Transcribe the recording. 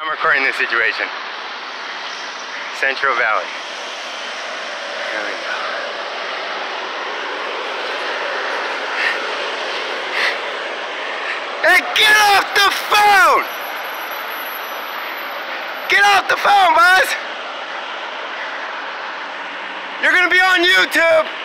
I'm recording this situation. Central Valley. There we go. Hey, get off the phone! Get off the phone, Buzz! You're gonna be on YouTube!